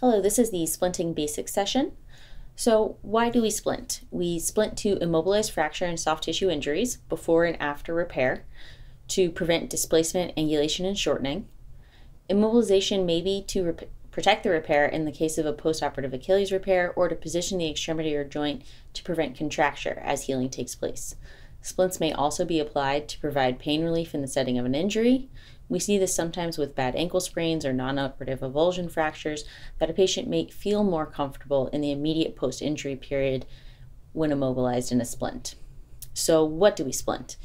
Hello, this is the splinting basics session. So why do we splint? We splint to immobilize fracture and soft tissue injuries before and after repair, to prevent displacement, angulation, and shortening. Immobilization may be to protect the repair in the case of a postoperative Achilles repair or to position the extremity or joint to prevent contracture as healing takes place. Splints may also be applied to provide pain relief in the setting of an injury. We see this sometimes with bad ankle sprains or non-operative avulsion fractures that a patient may feel more comfortable in the immediate post-injury period when immobilized in a splint. So what do we splint?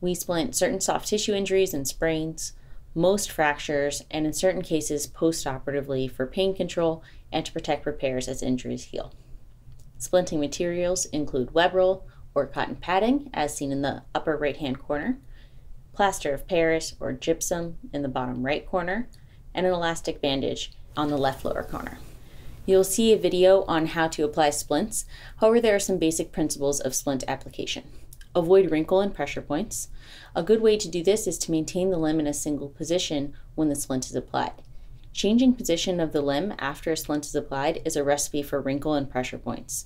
We splint certain soft tissue injuries and sprains, most fractures, and in certain cases post-operatively for pain control and to protect repairs as injuries heal. Splinting materials include web roll, or cotton padding, as seen in the upper right-hand corner, plaster of Paris or gypsum in the bottom right corner, and an elastic bandage on the left lower corner. You'll see a video on how to apply splints. However, there are some basic principles of splint application. Avoid wrinkle and pressure points. A good way to do this is to maintain the limb in a single position when the splint is applied. Changing position of the limb after a splint is applied is a recipe for wrinkle and pressure points.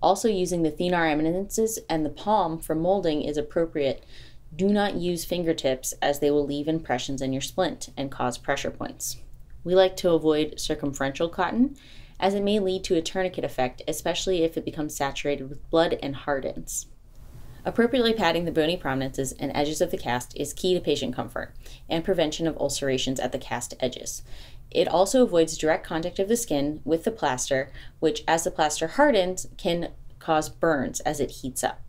Also using the thenar eminences and the palm for molding is appropriate. Do not use fingertips as they will leave impressions in your splint and cause pressure points. We like to avoid circumferential cotton as it may lead to a tourniquet effect, especially if it becomes saturated with blood and hardens. Appropriately padding the bony prominences and edges of the cast is key to patient comfort and prevention of ulcerations at the cast edges. It also avoids direct contact of the skin with the plaster, which, as the plaster hardens, can cause burns as it heats up.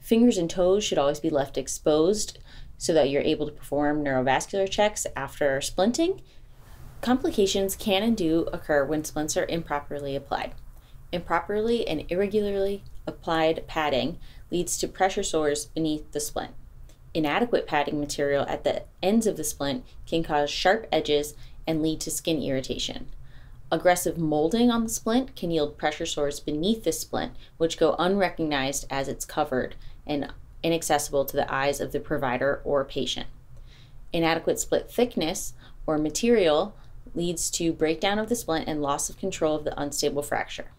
Fingers and toes should always be left exposed so that you're able to perform neurovascular checks after splinting. Complications can and do occur when splints are improperly applied. Improperly and irregularly applied padding leads to pressure sores beneath the splint. Inadequate padding material at the ends of the splint can cause sharp edges and lead to skin irritation. Aggressive molding on the splint can yield pressure sores beneath the splint, which go unrecognized as it's covered and inaccessible to the eyes of the provider or patient. Inadequate split thickness or material leads to breakdown of the splint and loss of control of the unstable fracture.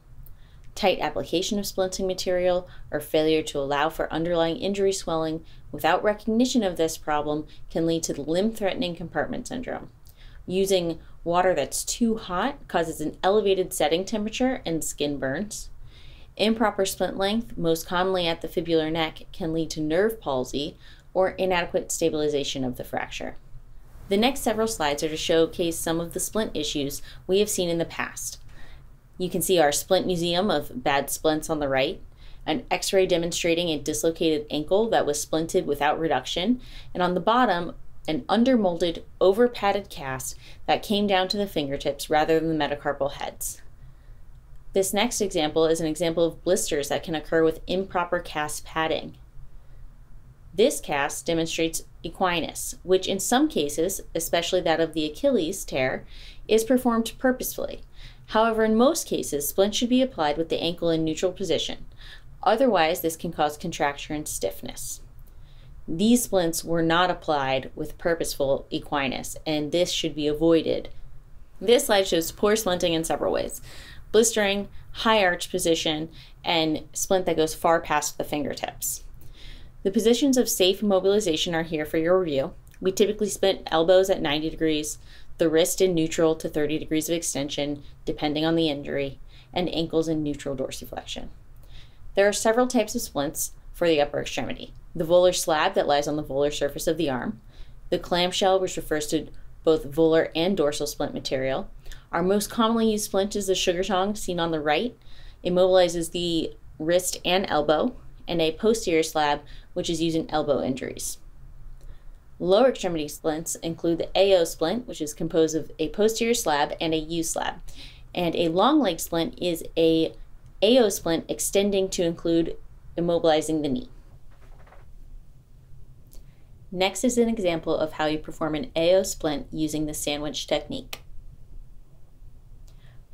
Tight application of splinting material or failure to allow for underlying injury swelling without recognition of this problem can lead to limb threatening compartment syndrome. Using water that's too hot causes an elevated setting temperature and skin burns. Improper splint length, most commonly at the fibular neck, can lead to nerve palsy or inadequate stabilization of the fracture. The next several slides are to showcase some of the splint issues we have seen in the past. You can see our splint museum of bad splints on the right, an x-ray demonstrating a dislocated ankle that was splinted without reduction, and on the bottom, an undermolded, over-padded cast that came down to the fingertips rather than the metacarpal heads. This next example is an example of blisters that can occur with improper cast padding. This cast demonstrates equinus, which in some cases, especially that of the Achilles tear, is performed purposefully. However, in most cases, splint should be applied with the ankle in neutral position. Otherwise, this can cause contracture and stiffness. These splints were not applied with purposeful equinus, and this should be avoided. This slide shows poor splinting in several ways. Blistering, high arch position, and splint that goes far past the fingertips. The positions of safe mobilization are here for your review. We typically splint elbows at 90 degrees, the wrist in neutral to 30 degrees of extension, depending on the injury, and ankles in neutral dorsiflexion. There are several types of splints for the upper extremity the volar slab that lies on the volar surface of the arm, the clamshell, which refers to both volar and dorsal splint material. Our most commonly used splint is the sugar tong, seen on the right. It immobilizes the wrist and elbow, and a posterior slab, which is used in elbow injuries. Lower extremity splints include the AO splint, which is composed of a posterior slab and a U slab. And a long leg splint is a AO splint extending to include immobilizing the knee. Next is an example of how you perform an AO splint using the sandwich technique.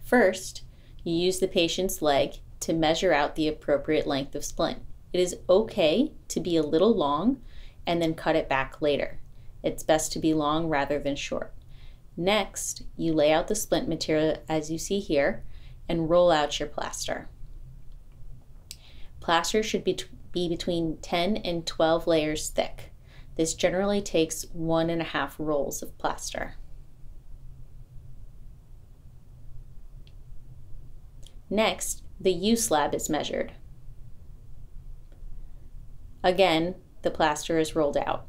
First, you use the patient's leg to measure out the appropriate length of splint. It is okay to be a little long and then cut it back later. It's best to be long rather than short. Next, you lay out the splint material as you see here and roll out your plaster. Plaster should be, be between 10 and 12 layers thick. This generally takes one and a half rolls of plaster. Next, the U slab is measured. Again, the plaster is rolled out.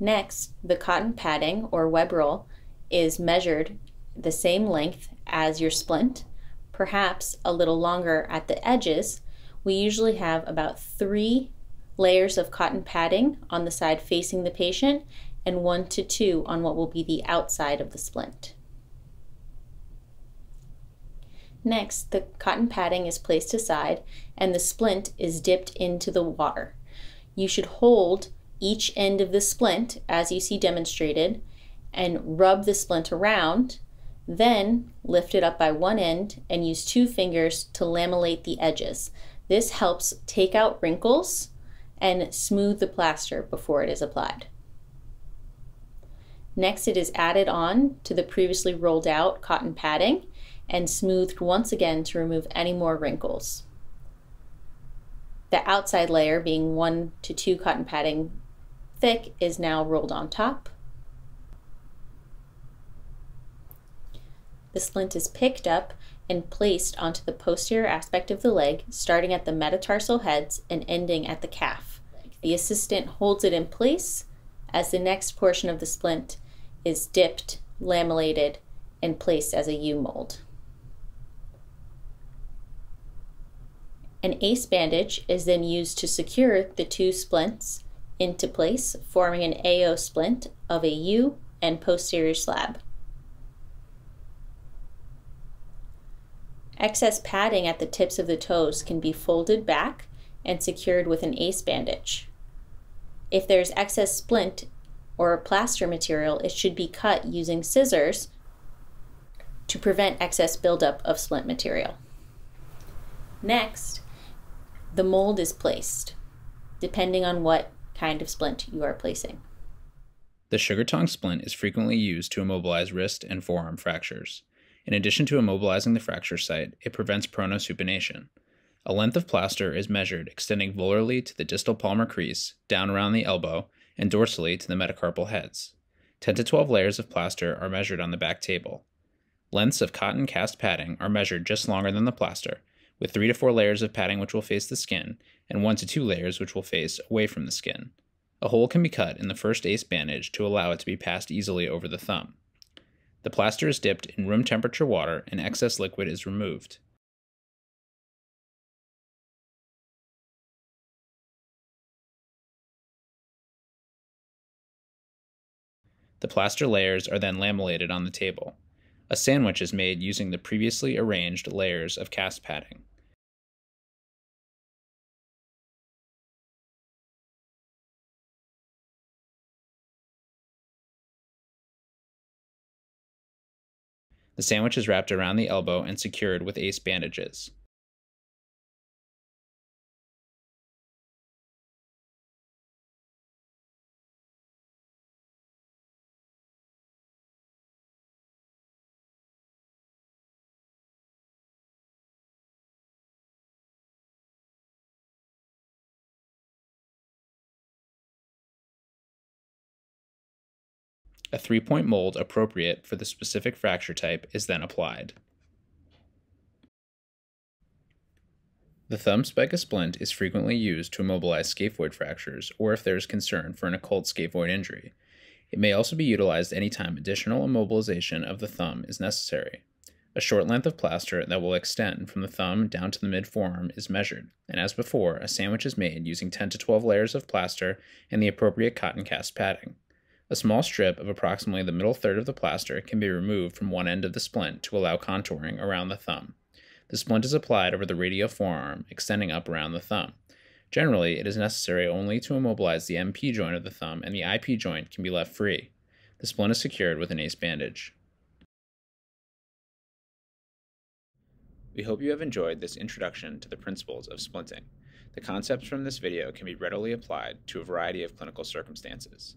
Next, the cotton padding or web roll is measured the same length as your splint, perhaps a little longer at the edges. We usually have about three layers of cotton padding on the side facing the patient and one to two on what will be the outside of the splint. Next, the cotton padding is placed aside and the splint is dipped into the water. You should hold each end of the splint as you see demonstrated and rub the splint around, then lift it up by one end and use two fingers to lamellate the edges. This helps take out wrinkles and smooth the plaster before it is applied. Next, it is added on to the previously rolled out cotton padding and smoothed once again to remove any more wrinkles. The outside layer, being one to two cotton padding thick, is now rolled on top. The splint is picked up and placed onto the posterior aspect of the leg, starting at the metatarsal heads and ending at the calf. The assistant holds it in place as the next portion of the splint is dipped, lamellated, and placed as a U mold. An ace bandage is then used to secure the two splints into place, forming an AO splint of a U and posterior slab. Excess padding at the tips of the toes can be folded back and secured with an ACE bandage. If there's excess splint or plaster material, it should be cut using scissors to prevent excess buildup of splint material. Next, the mold is placed, depending on what kind of splint you are placing. The sugar tong splint is frequently used to immobilize wrist and forearm fractures. In addition to immobilizing the fracture site, it prevents pronosupination. A length of plaster is measured extending volarly to the distal palmar crease, down around the elbow, and dorsally to the metacarpal heads. 10 to 12 layers of plaster are measured on the back table. Lengths of cotton cast padding are measured just longer than the plaster, with 3 to 4 layers of padding which will face the skin, and 1 to 2 layers which will face away from the skin. A hole can be cut in the first ace bandage to allow it to be passed easily over the thumb. The plaster is dipped in room temperature water and excess liquid is removed. The plaster layers are then lamellated on the table. A sandwich is made using the previously arranged layers of cast padding. The sandwich is wrapped around the elbow and secured with ace bandages. A three point mold appropriate for the specific fracture type is then applied. The thumb spica splint is frequently used to immobilize scaphoid fractures or if there is concern for an occult scaphoid injury. It may also be utilized anytime additional immobilization of the thumb is necessary. A short length of plaster that will extend from the thumb down to the mid forearm is measured, and as before, a sandwich is made using 10 to 12 layers of plaster and the appropriate cotton cast padding. A small strip of approximately the middle third of the plaster can be removed from one end of the splint to allow contouring around the thumb. The splint is applied over the radial forearm, extending up around the thumb. Generally, it is necessary only to immobilize the MP joint of the thumb, and the IP joint can be left free. The splint is secured with an ace bandage. We hope you have enjoyed this introduction to the principles of splinting. The concepts from this video can be readily applied to a variety of clinical circumstances.